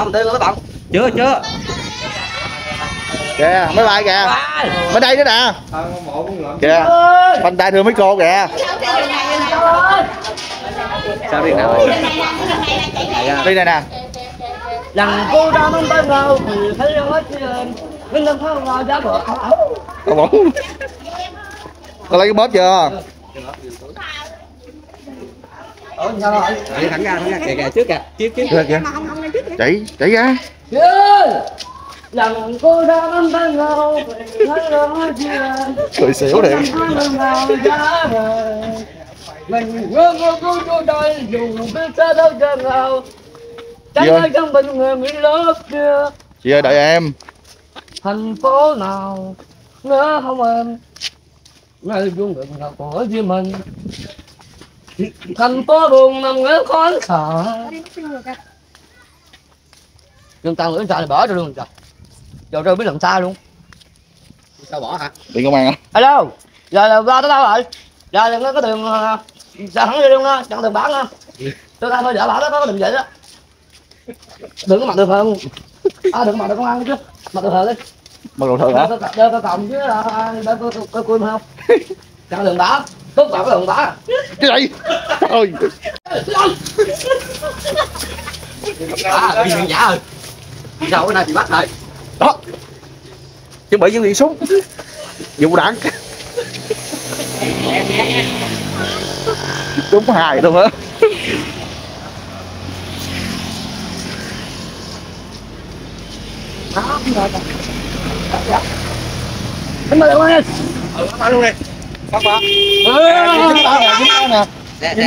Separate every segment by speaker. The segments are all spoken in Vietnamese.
Speaker 1: bạn tên các bạn
Speaker 2: chưa chưa.
Speaker 3: Kìa máy bay kìa. Ở đây nữa nè. Kìa phanh tay thưa mấy cô kìa.
Speaker 2: Sao đi nào?
Speaker 3: Đi này nè.
Speaker 1: Rằng cô ra nông tay ngầu thì thấy hết chuyện nhưng làm sao ngồi giá bữa.
Speaker 3: Có bóng. Có lấy cái bóp chưa?
Speaker 1: ở sao rồi?
Speaker 2: Đi thẳng ra thẳng ra. Kìa kìa trước kìa. Trước trước.
Speaker 3: Kìa kìa Chạy, chạy ra.
Speaker 1: Cô
Speaker 3: Cười xỉu điện
Speaker 1: mình ngơ cô dù biết đâu
Speaker 3: ơi?
Speaker 1: ở trong bình người Mỹ lớp kia
Speaker 3: Chị ơi đợi em.
Speaker 1: Thành phố nào Ngỡ không em Nơi dung ngực nào của riêng mình Thành phố buồn nằm ngỡ khó sợ Nhưng tao nghĩ sao bỏ rồi luôn trời. Giờ rồi biết làm sao luôn.
Speaker 2: Sao bỏ hả?
Speaker 3: Điện công an hả?
Speaker 1: Alo Giờ là ra tới đâu rồi. Giờ là có đường ờ, Sao thẳng đi luôn đó Chẳng đường bán đó Tôi ra thôi vợ bảo đó có đường vậy đó Đừng có mặc đường hờ À đừng có mặc đường công an chứ. Mặc đường hờ đi.
Speaker 3: Mặc đồ thường hả?
Speaker 1: Đeo cái còng chứ đeo cái cùi không? Chẳng đường đá Tốt vào cái đường đá
Speaker 3: Cái gì? Ôi.
Speaker 2: À bị giả rồi sao cái này bị bắt rồi
Speaker 3: Đó Chuẩn bị những điện súng Vụ đạn Đúng hài luôn á
Speaker 1: rồi đúng rồi
Speaker 2: ừ bắt luôn đi bắt bỏ
Speaker 3: Dính đó nè,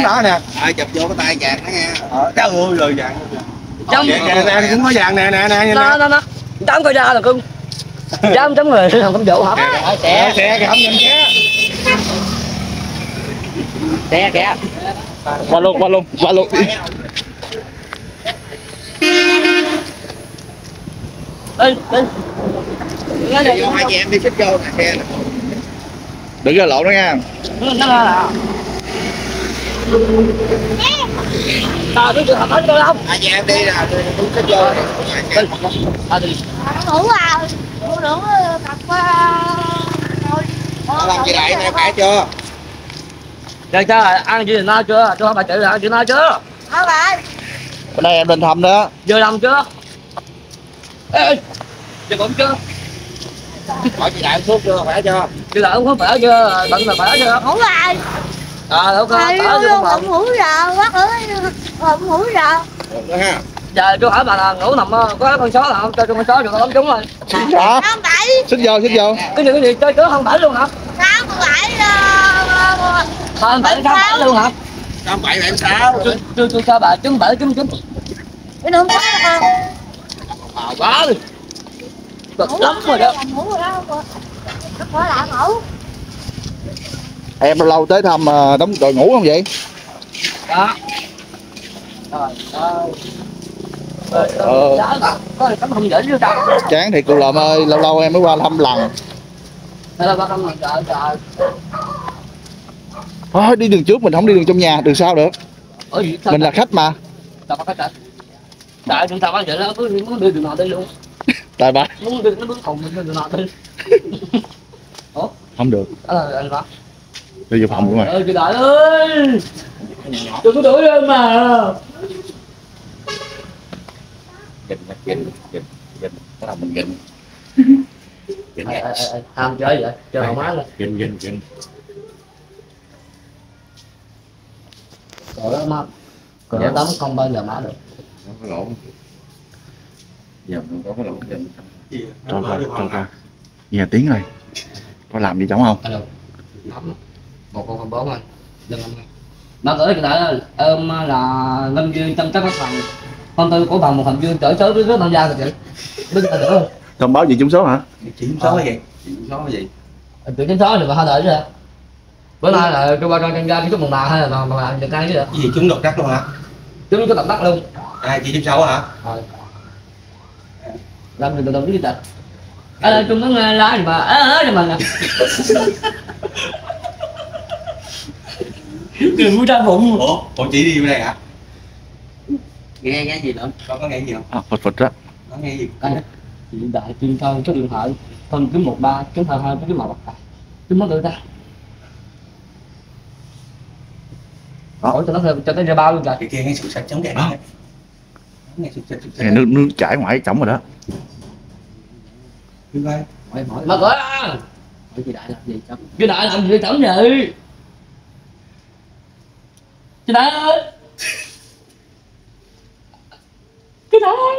Speaker 3: đó nè nè
Speaker 2: à chụp vô cái tay vàng đó nha ờ trời ơi rồi vàng
Speaker 1: Trong
Speaker 2: nè nè nè cũng có vàng nè nè nè
Speaker 1: Nó nó nó Chấm coi ra là cưng Chấm chấm người không vụ hả
Speaker 2: xe xe kìa không nhìn xe
Speaker 1: Xe kìa
Speaker 3: Qua luôn, qua luôn, qua luôn
Speaker 1: Đi đi Nghe này
Speaker 2: vô hai chị em đi xích vô nè xe nè
Speaker 3: Đừng ra lộ đó nha
Speaker 1: Nó là À, tôi chưa học hết đâu đâu
Speaker 2: hai chị em đi nè đi xích vô nè
Speaker 1: Đi À, đi
Speaker 4: ngủ vào ngủ nữa cặp
Speaker 2: Nó làm gì lại nè khỏe chưa
Speaker 1: Đây cho ăn gì no chưa? Cho bà chị là ăn gì no chưa?
Speaker 4: không rồi
Speaker 3: Bên đây em lên thăm đó
Speaker 1: Vừa làm chưa? Ê, ê, giờ cũng chưa?
Speaker 2: hỏi chị đại thuốc chưa khỏe chưa
Speaker 1: Chị là ông có khỏe chưa? Bận là khỏe chưa?
Speaker 4: ngủ rồi
Speaker 1: À, chưa
Speaker 4: luôn
Speaker 1: không
Speaker 4: bụng ngủ rồi quá ơi bụng ngủ rồi
Speaker 1: Giờ tôi hỏi bà là ngủ nằm ờ, có con chó là không cho con chó được không chúng rồi.
Speaker 3: Hả?
Speaker 4: không bảy
Speaker 3: Xích vô, xích vô
Speaker 1: Cái gì cái gì chơi chó không bảy luôn hả?
Speaker 4: sáu bảy
Speaker 1: Không bảy sáu bảy luôn hả?
Speaker 2: năm bảy bảy sáu
Speaker 1: Tôi tôi tôi cho bà trứng bảy trứng trứng.
Speaker 4: cái đường có không
Speaker 1: À quá đi. Cực lắm rồi đó.
Speaker 4: ngủ rồi đó nó khỏi lại ngủ
Speaker 3: Em lâu lâu tới thăm ờ, đóng đội ngủ không vậy?
Speaker 1: Đó. Rồi.
Speaker 3: Ờ.
Speaker 1: Đâu.
Speaker 3: Chán thì cô lợm ơi, lâu lâu em mới qua thăm lần
Speaker 1: trời.
Speaker 3: Thôi đi đường trước mình không đi đường trong nhà, đường sau được Mình là khách mà
Speaker 1: Tao. Tại chúng ta bán vậy đó, cứ muốn đưa đường nào đi luôn.
Speaker 3: Tại bà
Speaker 1: Muốn đưa nó bước phòng mình đưa đường nào đi.
Speaker 3: Không được,
Speaker 1: anh hả?
Speaker 3: Đi vô phòng của mày.
Speaker 1: Ơi chị đại ơi! Đừng có đuổi em mà.
Speaker 2: Gìn gìn gìn gìn cái nào mình gìn gìn
Speaker 1: Ê, ê, ê, ê, ham chơi vậy? Chơi hậu má lên.
Speaker 2: Gìn gìn gìn
Speaker 1: rồi đó má cửa đóng không bao giờ mở được.
Speaker 2: Nó có lỗ giờ mình có cái lỗ gìn
Speaker 3: Cho coi, cho coi. Nghe tiếng rồi Có làm gì giống không?
Speaker 1: alo. Một con bốn anh đừng anh má gửi ơi em là lâm dương trong các phần con tư của bằng một thành viên chở số với nước tham gia rồi chị. Là được không
Speaker 3: Thông báo gì trúng số hả?
Speaker 2: chín số gì chín số gì
Speaker 1: tự chính số thì mà hai đợi rồi bữa nay là cơ quan tham gia cái số mùng nào hay là mà mà làm được
Speaker 2: cái gì chúng độc đắc luôn hả?
Speaker 1: Chúng có tập đắc luôn.
Speaker 2: Ai chị chín số hả?
Speaker 1: Rồi làm được đồng chí tịch. Ở đây chung nó nghe lá gì mà ớ ớ cho mình đừng có ra bụng
Speaker 2: ủa ủa chị đi vô đây hả?
Speaker 1: Nghe nghe gì nữa?
Speaker 2: Con có nghe gì không?
Speaker 3: À, phật phật đó.
Speaker 2: Có nghe gì?
Speaker 1: Đây hiện tại chuyên coi số điện thoại không chín một ba chín hai hai chín một chín mất tự ta
Speaker 3: Đó.
Speaker 1: hỏi cho nó thêm cho tới ra bao luôn kìa.
Speaker 2: Thì kia nghe sự sạch chống
Speaker 3: Đó.
Speaker 2: nghe sự sạch
Speaker 3: Nè, nước nước chảy ngoài chổng rồi đó.
Speaker 2: Cứ coi.
Speaker 1: Hỏi hỏi mở cửa chị đại làm gì chấm chị đại làm gì chấm vậy chị đại ơi. Chị đại ơi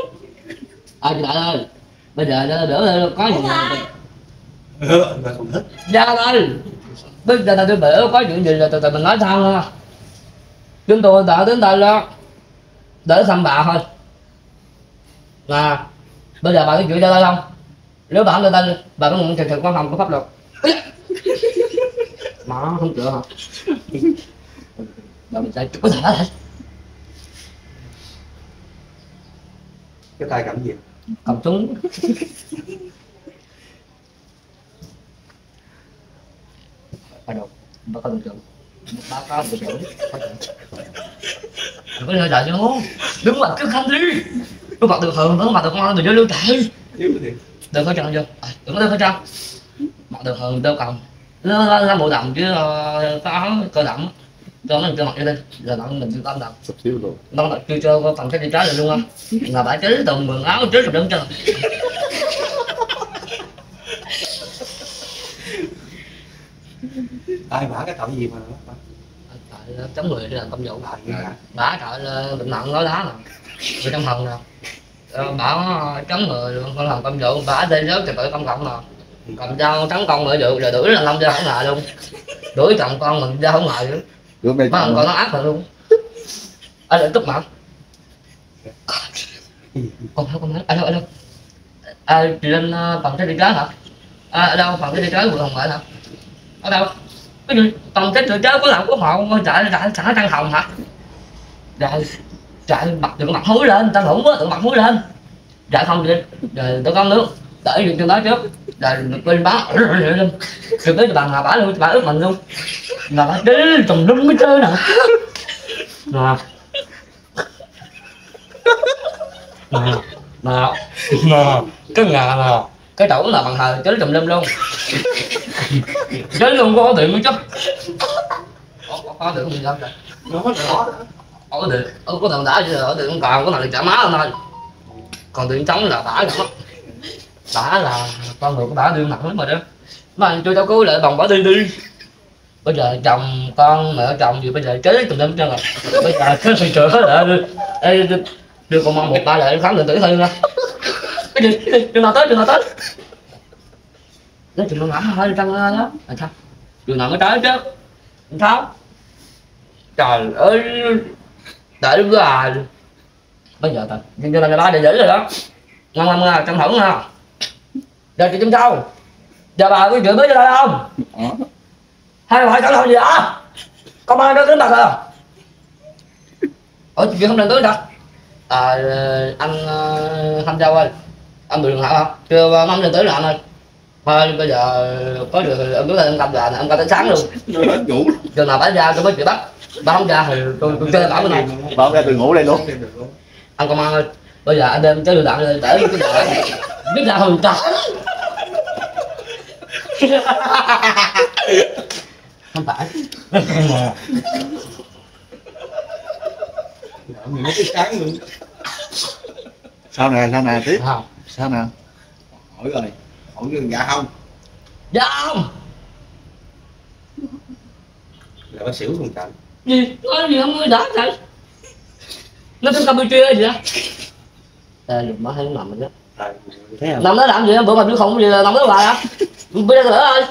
Speaker 1: à chị đại ơi. Bây giờ đỡ đỡ có gì
Speaker 2: ừ mà không thích.
Speaker 1: Ra ơi bây giờ tôi biểu có chuyện gì là từ từ mình nói sau ha? Chúng tôi đã đến đây đó. Để thăm bà thôi. Là bây giờ bà có chịu cho tôi không? Nếu bà không cho tôi bà có một trừng trừng quan hồng của pháp luật. Mà không chịu hả bà mình sẽ có thể hết.
Speaker 2: Cái tay cầm gì
Speaker 1: cầm súng. Có đường trưởng bà có đường trưởng có đường đừng có nơi đại chứ đứng mặt trước khăn đi. Lúc mặt được hờn vẫn mặt được ngon đừng cho lưu
Speaker 2: thì
Speaker 1: đừng có chân vô. À, đừng có đeo khẩu trang mặt được hờn đeo cầm nó nó bộ đầm chứ ờ, có cơ đậm cho nó cho mặt vô đây giờ nó mình chưa tâm
Speaker 3: rồi.
Speaker 1: Nó là chưa cho có phần cái đi trái được luôn không? Là bả chế tầm mượn áo chế rồi đứng chân
Speaker 2: ai bả cái tội gì mà?
Speaker 1: Tại là chống người đi làm công vụ.
Speaker 2: Bả
Speaker 1: là bệnh nặng nói đá nè người trong hần nè. Ờ, bả chống người con làm công vụ. Bả đi rớt trật tự công cộng nè cầm dao tấn công nội vụ rồi đuổi là lâm ra không lại luôn. Đuổi chồng con mình ra không lại nữa
Speaker 3: rửa
Speaker 1: thằng con nó ác rồi luôn. Anh lại tức mặt con thấy con thấy ở đâu à, chị lên ờ, phòng trái đi trái hả? À, ở đâu? Phòng trái đi trái của hồng lại hả? Ở đâu? Cái gì? Phòng trái đi trái của làm của họ chạy chạy chạy căn hồng hả? Chạy chạy mặt đừng mặt húi lên ta hủng quá đừng mặt húi lên. Chạy không đi rồi tụi con nước để chuyện trên đó trước. Rồi bên bá rồi tới bàn hà bả luôn bả ướt mình luôn. Là bả đến tùm lum hết trơn nè nè nè nè nè cái ngà nè cái tủ là bằng hờ chết tùm lum luôn. Chết luôn có điện mới chứ. Có có- có điện gì đâu trời?
Speaker 2: Nó rõ
Speaker 1: có điện. Ừ, có đã chứ ở không còn có nào điện trả má thôi. Còn điện trống là bả rồi bả là con người của bả đương mặt lắm rồi đó. Mà tôi đâu cứu lại bằng bả đi đi. Bây giờ chồng con mẹ chồng gì bây giờ kế tùm lum chân rồi. Bây giờ cái thị trường hết lại đi. Ê, đưa, con mong một ba lại khám định tử thi ra. cái gì đừng nào tới đừng nào tới. Nói chuyện nào ngắm hơi trăng đó. Đó là sao chừng nào mới tới chứ. Làm sao trời ơi Đỡ đúng à bây giờ ta nhưng cho nên đó để giữ rồi đó. Ngon ngon ngon trong thủng ha giờ chị chim sâu giờ bà có chuyện tới cho đây không? Hai hỏi chẳng làm gì hả? Công an đó đến bà rồi ở chuyện không nên tới đâu à anh ờ, thanh châu ơi anh bị điện thoại không? Chưa mong lên tới là anh ơi. Thôi bây giờ có được em cứ lên tập là em coi tới sáng luôn.
Speaker 2: Nó ngủ
Speaker 1: giờ nào bà ra tôi mới chịu bắt. Bà không ra thì tôi tôi chơi bảo bên này.
Speaker 3: Bảo ra từ ngủ đây luôn.
Speaker 1: Anh công an ơi bây giờ anh đem cái lựu đạn lên để cái vợ biết ra hơn ta không phải.
Speaker 2: Người nó cái sáng luôn
Speaker 3: sao nè sao nè tiếp.
Speaker 1: Không
Speaker 3: sao nè?
Speaker 2: Hỏi rồi hỏi cái dạ không?
Speaker 1: Dạ không?
Speaker 2: Là bác xỉu không cạnh
Speaker 1: gì? Nói gì không? Ngươi đã vậy nó tới campuchia gì đó? Ê, dùng má thấy nó nằm rồi đó nằm đó làm gì bữa mà đứa không gì là nằm đó hoài á bây giờ lỡ ơi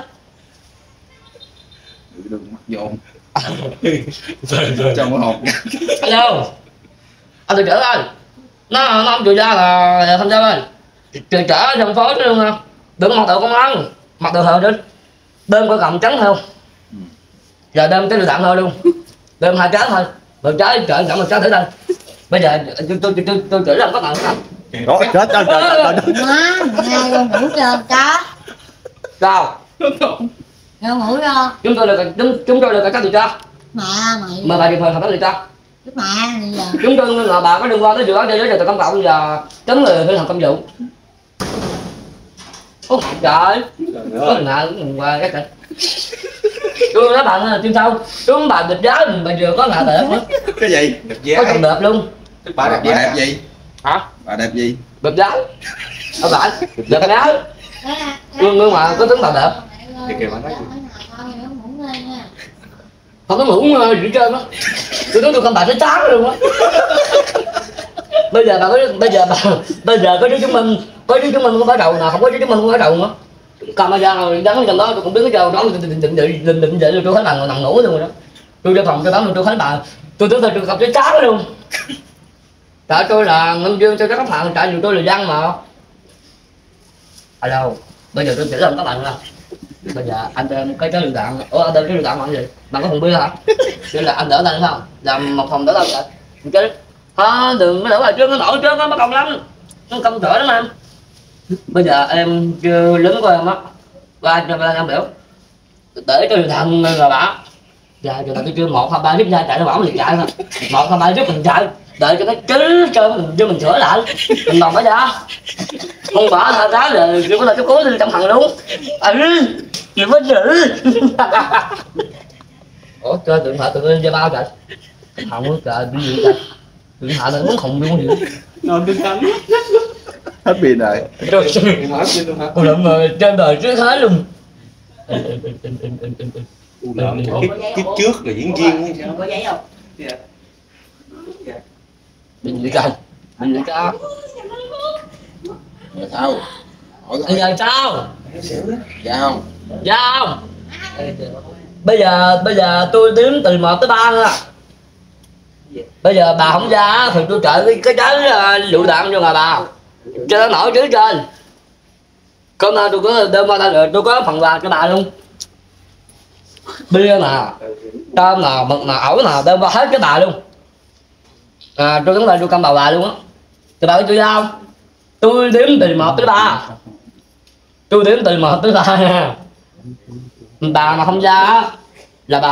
Speaker 3: đừng mắc dồn
Speaker 2: rồi rồi
Speaker 3: trong hộp
Speaker 1: alo anh tự trở ơi nó nó không chịu ra là tham gia ơi trừ trở trong phố chứ luôn không đừng mặc đồ công an mặc đồ hờ đi đêm có cầm trắng không giờ đêm cái lựu đạn thôi luôn đêm hai trái thôi một trái trở chẳng một trái thử đây bây giờ tôi tôi tôi tôi chửi là có tặng không
Speaker 3: đó chết trời trời trời trời
Speaker 4: Má, hai con ngủ chưa cá
Speaker 1: sao?
Speaker 4: Con ngủ chưa
Speaker 1: chúng tôi là chúng chúng tôi là cảnh sát điều tra
Speaker 4: Mẹ mày
Speaker 1: mời bà đi phơi hợp tác điều tra
Speaker 4: mẹ giờ.
Speaker 1: Chúng tôi là bà có liên quan tới dự án chơi trật tự công cộng và chống người thi hành công vụ. Ôi trời. Có thằng nào cũng qua cái kịch tôi nói bạn là tim sâu chúng bà địch giá bây giờ có ngạ đẹp nữa
Speaker 3: cái gì?
Speaker 1: Có
Speaker 2: giá
Speaker 1: chồng đẹp luôn.
Speaker 3: Bà
Speaker 2: bà
Speaker 3: gì
Speaker 2: đẹp gì
Speaker 1: hả?
Speaker 2: Bà đẹp gì?
Speaker 1: Đẹp giá ở bạn đẹp giá gương gương mà có tính bà đẹp.
Speaker 2: Thì kìa, bà nói gì?
Speaker 1: không có muỗng ờ, gì hết trơn á. Tôi nói tôi không bà thấy chán luôn á. Bây giờ bà có bây giờ bà bây giờ có đứa chứng minh có đứa chứng minh không có đầu nào không có đứa chứng minh không có đầu nữa camera rồi gắn trong đó tôi cũng biết cái đầu đó định định định định định vậy rồi tôi thấy bà nằm ngủ luôn rồi đó. Tôi ra phòng tôi báo tôi thấy bà tôi tưởng tôi gặp thấy chán luôn tại tôi là ngâm dương cho các bạn tại vì tôi là dân mà. Alo, bây giờ tôi chỉ làm các bạn là bây giờ anh đem cái cái lựu đạn. Ủa, anh đem cái lựu đạn bằng gì? Bằng có thùng bia hả? Chứ là anh đỡ lên không? Làm một phòng đỡ lên rồi chứ ha, đừng có đỡ bài trước, nó nổi trước, nó mất công lắm. Nó công trở lắm em. Bây giờ em chưa lớn của em á. Ba cho ba em biểu để cho lựu đạn là bả dạ cho tôi chưa một, hai, ba, giúp ra chạy nó bảo mình chạy mà một, hai, ba, giúp mình chạy đợi cho nó chứ cho mình cho mình sửa lại. Mình đồng phải ra không bỏ tha giá là chỉ có là cái cố lên trong thằng luôn. Ừ gì mới giữ ủa chơi điện thoại tụi lên bao trời không có trời bị gì trời điện thoại nó muốn khùng luôn gì
Speaker 3: hết pin rồi
Speaker 1: trời cô lượm mà trên đời trước hết luôn.
Speaker 2: Cái, cái trước là diễn viên sao
Speaker 5: có giấy không
Speaker 1: gì trời bị gì trời
Speaker 2: Rồi sao
Speaker 1: bây giờ sao?
Speaker 2: Dạ không.
Speaker 1: Sao bây giờ bây giờ tôi đếm từ 1 tới 3 nữa bây giờ bà không ra thì tôi trợ cái cái trái ờ, lựu đạn cho bà bà. Cho nó nổi trước trên. Còn tôi có đem qua đây tôi có phần quà cho bà luôn. Bia nè tôm nào mực nào ẩu nào đem qua hết cái bà luôn à tôi đứng đây tôi cầm bà bà luôn á. Tôi bà với tôi ra không tôi đếm từ một tới ba, tôi đếm từ một tới ba, nha. Bà mà không ra á, là bà